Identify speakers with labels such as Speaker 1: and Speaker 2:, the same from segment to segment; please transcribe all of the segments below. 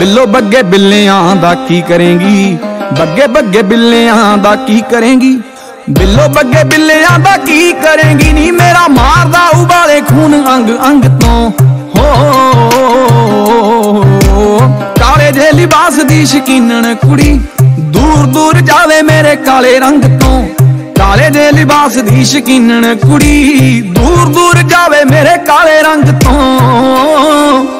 Speaker 1: ਬਿੱਲੋ ਬੱਗੇ ਬਿੱਲਿਆਂ ਦਾ ਕੀ ਕਰੇਂਗੀ? ਬੱਗੇ ਬੱਗੇ ਬਿੱਲਿਆਂ ਦਾ ਕੀ ਕਰੇਂਗੀ? ਬਿੱਲੋ ਬੱਗੇ ਬਿੱਲਿਆਂ ਦਾ ਕੀ ਕਰੇਂਗੀ? ਨੀ ਮੇਰਾ ਮਾਰਦਾ ਉਬਾਲੇ ਖੂਨ ਅੰਗ ਅੰਗ ਤੋਂ। ਹੋ ਕਾਲੇ ਦੇ ਲਿਬਾਸ ਦੀ ਸ਼ਕੀਨਣ ਕੁੜੀ, ਦੂਰ ਦੂਰ ਜਾਵੇ ਮੇਰੇ ਕਾਲੇ ਰੰਗ ਤੋਂ। ਕਾਲੇ ਦੇ ਲਿਬਾਸ ਦੀ ਸ਼ਕੀਨਣ ਕੁੜੀ, ਦੂਰ ਦੂਰ ਜਾਵੇ ਮੇਰੇ ਕਾਲੇ ਰੰਗ ਤੋਂ।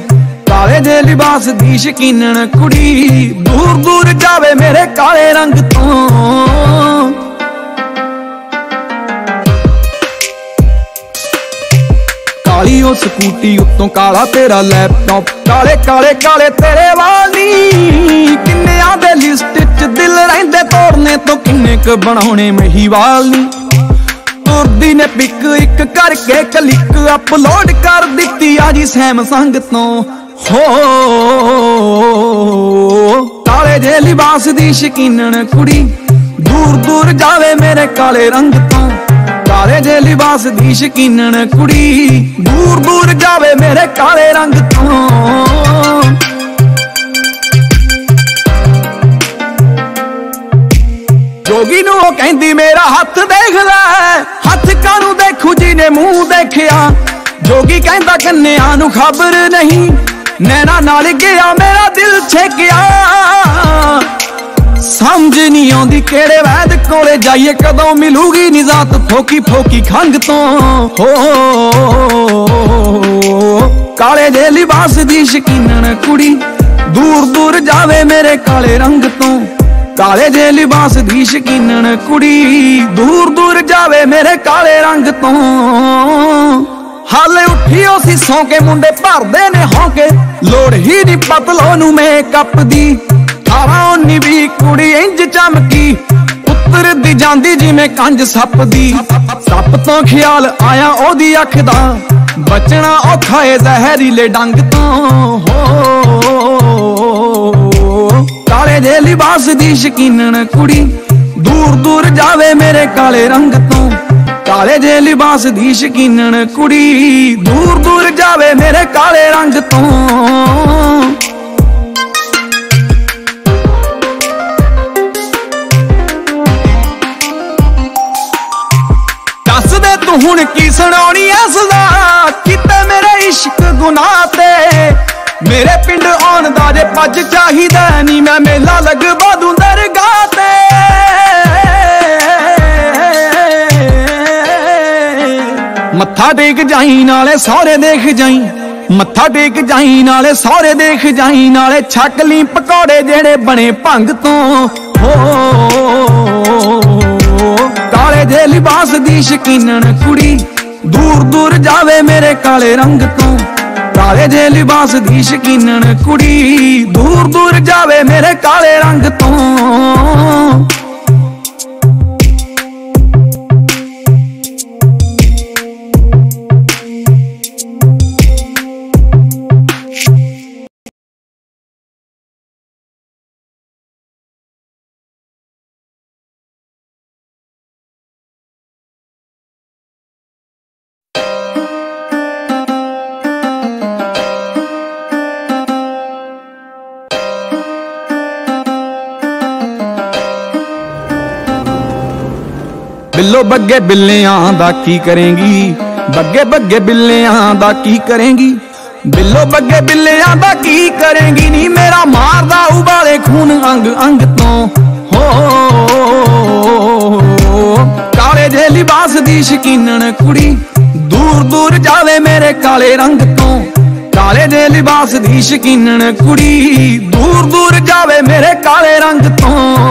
Speaker 1: ਕਾਲੇ ਦੇ ਲਿਬਾਸ ਦੀ ਸ਼ਕੀਨਣ ਕੁੜੀ, ਦੂਰ ਦੂਰ ਜਾਵੇ ਮੇਰੇ ਕਾਲੇ ਰੰਗ ਤੋਂ। ਕਾਲੀ ਉਹ ਸਕੂਟੀ ਉੱਤੋਂ ਕਾਲਾ ਤੇਰਾ ਲੈਪਟਾਪ ਕਾਲੇ ਕਾਲੇ ਕਾਲੇ ਤੇਰੇ ਵਾਲੀ ਕਿੰਨਿਆਂ ਦੇ ਲਿਸਟ 'ਚ ਦਿਲ ਰਹਿੰਦੇ ਤੋੜਨੇ ਤੋਂ ਕਿੰਨੇ ਕ ਬਣਾਉਣੇ ਮਹੀਵਾਲ ਨੀ ਤੁਰਦੀ ਨੇ ਪਿਕ ਇੱਕ ਕਰਕੇ ਕਲਿੱਕ ਅਪਲੋਡ ਕਰ ਦਿੱਤੀ ਆ ਜੀ ਸੈਮਸੰਗ ਤੋਂ। ਹੋ ਕਾਲੇ ਜੇ ਲਿਬਾਸ ਦੀ ਸ਼ਕੀਨਣ ਕੁੜੀ, ਦੂਰ ਦੂਰ ਜਾਵੇ ਮੇਰੇ ਕਾਲੇ ਰੰਗ ਤੋਂ। ਕਾਲੇ ਜੇ ਲਿਬਾਸ ਦੀ ਸ਼ਕੀਨਣ ਕੁੜੀ, ਦੂਰ ਦੂਰ ਜਾਵੇ ਮੇਰੇ ਕਾਲੇ ਰੰਗ ਤੋਂ। ਜੋਗੀ ਨੂੰ ਉਹ ਕਹਿੰਦੀ, ਮੇਰਾ ਹੱਥ ਦੇਖਦਾ ਹੱਥ ਕਾਨੂੰ ਦੇਖੂ ਜੀ ਨੇ ਮੂੰਹ ਦੇਖਿਆ? ਜੋਗੀ ਕਹਿੰਦਾ, ਕੰਨਿਆਂ ਨੂੰ ਖਬਰ ਨਹੀਂ ਨੈਣਾ ਨਾਲ ਗਿਆ, ਮੇਰਾ ਦਿਲ ਛੇਕਿਆ ਸਮਝ ਨਹੀਂ ਆਉਂਦੀ ਕਿਹੜੇ ਵੈਦ ਕੋਲੇ ਜਾਈਏ, ਕਦੋਂ ਮਿਲੂਗੀ ਨਿਜ਼ਾਤ ਫੋਕੀ ਫੋਕੀ ਖੰਗ ਤੋਂ। ਹੋ। ਕਾਲੇ ਦੇ ਲਿਬਾਸ ਦੀ ਸ਼ਕੀਨਣ ਕੁੜੀ, ਦੂਰ ਦੂਰ ਜਾਵੇ ਮੇਰੇ ਕਾਲੇ ਰੰਗ ਤੋਂ। ਕਾਲੇ ਦੇ ਲਿਬਾਸ ਦੀ ਸ਼ਕੀਨਣ ਕੁੜੀ, ਦੂਰ ਦੂਰ ਜਾਵੇ ਮੇਰੇ ਕਾਲੇ ਰੰਗ ਤੋਂ। ਹਾਲੇ ਉੱਠਿਓ ਕੇ ਮੁੰਡੇ ਭਰਦੇ ਨੇ ਹੌਕੇ। ਲੋੜ ਹੀ ਨਹੀਂ ਪਤਲੋ ਨੂੰ ਮੇਕਅਪ ਦੀ। 18 19 ਵੀ ਕੁੜੀ ਇੰਜ ਚਮਕੀ। ਉਤਰਦੀ ਜਾਂਦੀ ਜਿਵੇਂ ਕੰਜ ਸੱਪ ਦੀ। ਸੱਪ ਤੋਂ ਖਿਆਲ ਆਇਆ ਉਹਦੀ ਅੱਖ ਦਾ। ਬਚਣਾ ਔਖਾ ਏ ਜ਼ਹਿਰੀਲੇ ਡੰਗ ਤੋਂ। ਹੋ। ਕਾਲੇ ਦੇ ਲਿਬਾਸ ਦੀ ਸ਼ਕੀਨਣ ਕੁੜੀ। ਦੂਰ ਦੂਰ ਜਾਵੇ ਮੇਰੇ ਕਾਲੇ ਰੰਗ ਤੋਂ। ਕਾਲੇ ਦੇ ਲਿਬਾਸ ਦੀ ਸ਼ਕੀਨਣ ਕੁੜੀ, ਦੂਰ ਦੂਰ ਜਾਵੇ ਮੇਰੇ ਕਾਲੇ ਰੰਗ ਤੋਂ। ਦੱਸ ਦੇ ਤੂੰ ਹੁਣ ਕੀ ਸੁਣਾਉਣੀ ਐ ਸਜ਼ਾ ਕਿਤੇ ਮੇਰੇ ਇਸ਼ਕ ਗੁਨਾਹ ਤੇ। ਮੇਰੇ ਪਿੰਡ ਆਉਣ ਦਾ ਜੇ ਪੱਜ ਚਾਹੀਦਾ ਨਹੀਂ ਮੈਂ ਮੇਲਾ ਲਗਵਾ ਮੱਥਾ ਟੇਕ ਜਾਈ, ਨਾਲੇ ਸਹੁਰੇ ਦੇਖ ਜਾਈ। ਮੱਥਾ ਟੇਕ ਜਾਈ, ਨਾਲੇ ਸਹੁਰੇ ਦੇਖ ਜਾਈ, ਨਾਲੇ ਛੱਕ ਲਈ ਪਕੌੜੇ ਜਿਹੜੇ ਬਣੇ ਭੰਗ ਤੋਂ। ਹੋ, ਕਾਲੇ ਦੇ ਲਿਬਾਸ ਦੀ ਸ਼ਕੀਨਣ ਕੁੜੀ, ਦੂਰ ਦੂਰ ਜਾਵੇ ਮੇਰੇ ਕਾਲੇ ਰੰਗ ਤੋਂ। ਕਾਲੇ ਦੇ ਲਿਬਾਸ ਦੀ ਸ਼ਕੀਨਣ ਕੁੜੀ, ਦੂਰ ਦੂਰ ਜਾਵੇ ਮੇਰੇ ਕਾਲੇ ਰੰਗ ਤੋਂ। ਬਿੱਲੋ ਬੱਗੇ ਬਿੱਲਿਆਂ ਦਾ ਕੀ ਕਰੇਂਗੀ? ਬੱਗੇ ਬੱਗੇ ਬਿੱਲਿਆਂ ਦਾ ਕੀ ਕਰੇਂਗੀ? ਬਿੱਲੋ ਬੱਗੇ ਬਿੱਲਿਆਂ ਦਾ ਕੀ ਕਰੇਂਗੀ? ਨੀ ਮੇਰਾ ਮਾਰਦਾ ਉਬਾਲੇ ਖੂਨ ਅੰਗ ਅੰਗ ਤੋਂ। ਹੋ, ਕਾਲੇ ਜੇ ਲਿਬਾਸ ਦੀ ਸ਼ਕੀਨਣ ਕੁੜੀ, ਦੂਰ ਦੂਰ ਜਾਵੇ ਮੇਰੇ ਕਾਲੇ ਰੰਗ ਤੋਂ। ਕਾਲੇ ਜੇ ਲਿਬਾਸ ਦੀ ਸ਼ਕੀਨਣ ਕੁੜੀ, ਦੂਰ ਦੂਰ ਜਾਵੇ ਮੇਰੇ ਕਾਲੇ ਰੰਗ ਤੋਂ।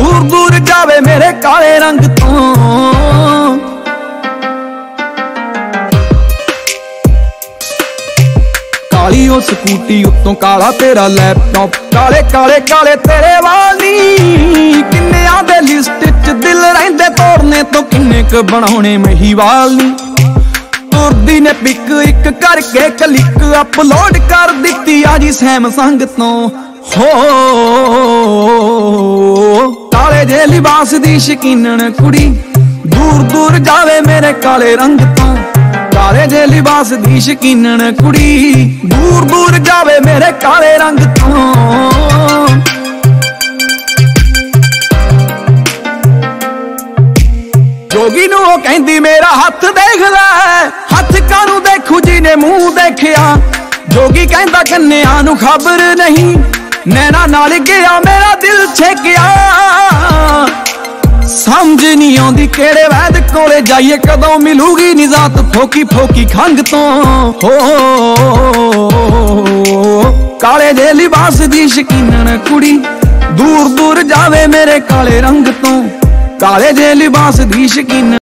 Speaker 1: ਜਾਵੇ ਕਾਲੇ ਰੰਗ ਤੋਂ। ਕਾਲੀ ਉਹ ਸਕੂਟੀ ਉੱਤੋਂ ਕਾਲਾ ਤੇਰਾ ਲੈਪਟਾਪ ਕਾਲੇ ਕਾਲੇ ਕਾਲੇ ਤੇਰੇ ਵਾਲੀ ਕਿੰਨਿਆਂ ਦੇ ਲਿਸਟ 'ਚ ਦਿਲ ਰਹਿੰਦੇ ਤੋੜਨੇ ਤੋਂ ਕਿੰਨੇ ਕ ਬਣਾਉਣੇ ਮਹੀਵਾਲ ਨੀ ਤੁਰਦੀ ਨੇ ਪਿਕ ਇੱਕ ਕਰਕੇ ਕਲਿੱਕ ਅਪਲੋਡ ਕਰ ਦਿੱਤੀ ਆ ਜੀ ਸੈਮਸੰਗ ਤੋਂ। ਹੋ। ਕਾਲੇ ਜੇ ਲਿਬਾਸ ਦੀ ਸ਼ਕੀਨਣ ਕੁੜੀ, ਦੂਰ ਦੂਰ ਜਾਵੇ ਮੇਰੇ ਕਾਲੇ ਰੰਗ ਤੋਂ। ਕਾਲੇ ਜੇ ਲਿਬਾਸ ਦੀ ਸ਼ਕੀਨਣ ਕੁੜੀ, ਦੂਰ ਦੂਰ ਜਾਵੇ ਮੇਰੇ ਕਾਲੇ ਰੰਗ ਤੋਂ। ਜੋਗੀ ਨੂੰ ਉਹ ਕਹਿੰਦੀ, ਮੇਰਾ ਹੱਥ ਦੇਖ ਲੈ, ਹੱਥ ਕਾਨੂੰ ਦੇਖੂ ਜੀ ਨੇ ਮੂੰਹ ਦੇਖਿਆ? ਜੋਗੀ ਕਹਿੰਦਾ, ਕੰਨਿਆਂ ਨੂੰ ਖਬਰ ਨਹੀਂ ਨੈਣਾ ਨਾਲ ਗਿਆ, ਮੇਰਾ ਦਿਲ ਛੇਕਿਆ। ਸਮਝ ਨਹੀਂ ਆਉਂਦੀ ਕਿਹੜੇ ਵੈਦ ਕੋਲੇ ਜਾਈਏ, ਕਦੋਂ ਮਿਲੂਗੀ ਨਿਜ਼ਾਤ ਫੋਕੀ ਫੋਕੀ ਖੰਗ ਤੋਂ। ਹੋ, ਕਾਲੇ ਦੇ ਲਿਬਾਸ ਦੀ ਸ਼ਕੀਨਣ ਕੁੜੀ ਦੂਰ ਦੂਰ ਜਾਵੇ ਮੇਰੇ ਕਾਲੇ ਰੰਗ ਤੋਂ। ਕਾਲੇ ਦੇ ਲਿਬਾਸ ਦੀ ਸ਼ਕੀਨ